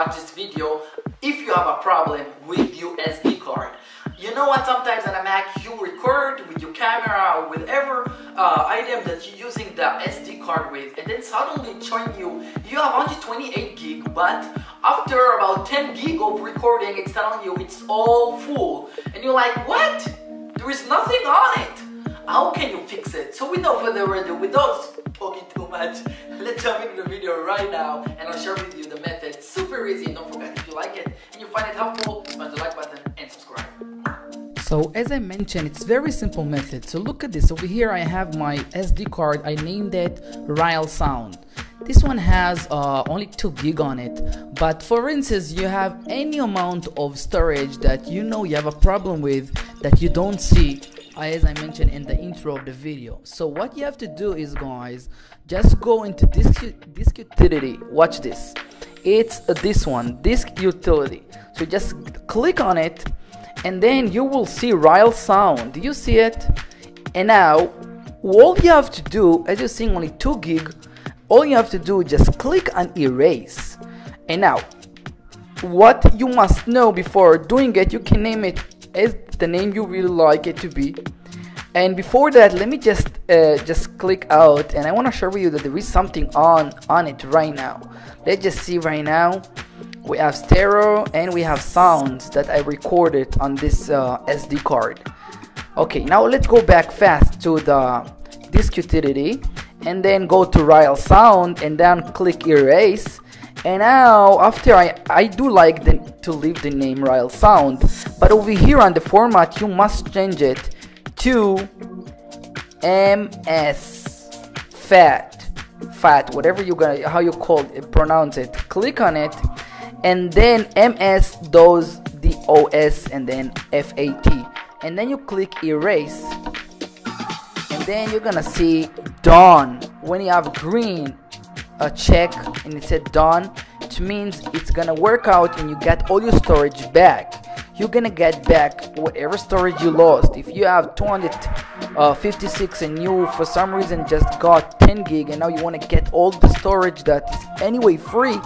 watch this video if you have a problem with your SD card. You know what, sometimes on a Mac you record with your camera or whatever uh, item that you're using the SD card with and then suddenly showing you you have only 28 gig but after about 10 gig of recording it's telling you it's all full and you're like what? There is nothing on it. How can you fix it? So without further ado, without talking too much, let's jump into the video right now and I'll share with you the method. Super easy don't forget if you like it and you find it helpful, smash the like button and subscribe. So as I mentioned, it's very simple method. So look at this. Over here I have my SD card. I named it Rael Sound. This one has uh, only 2 gig on it. But for instance, you have any amount of storage that you know you have a problem with that you don't see as I mentioned in the intro of the video. So what you have to do is guys, just go into disk, disk utility. Watch this. It's uh, this one, disk utility. So just click on it and then you will see Rael sound. Do you see it? And now all you have to do, as you're seeing only 2 gig, all you have to do is just click on erase. And now what you must know before doing it, you can name it as the name you really like it to be. And before that, let me just uh, just click out, and I want to show you that there is something on on it right now. Let's just see right now. We have stereo and we have sounds that I recorded on this uh, SD card. Okay, now let's go back fast to the disk utility and then go to Rael Sound and then click erase and now after I, I do like the, to leave the name Rael Sound. But over here on the format you must change it to MS fat. Fat whatever you gonna how you call it pronounce it. Click on it and then MS does the OS and then FAT and then you click erase. And then you're gonna see done. When you have green a check and it said done means it's gonna work out and you get all your storage back. You're gonna get back whatever storage you lost. If you have 256 and you for some reason just got 10 gig and now you want to get all the storage that is anyway free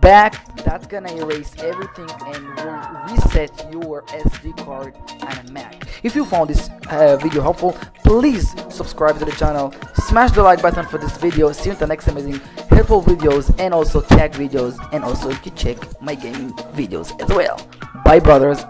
back that's gonna erase everything and will reset your SD card on a Mac. If you found this uh, video helpful please subscribe to the channel smash the like button for this video. See you in the next amazing helpful videos and also tag videos and also you can check my gaming videos as well. Bye brothers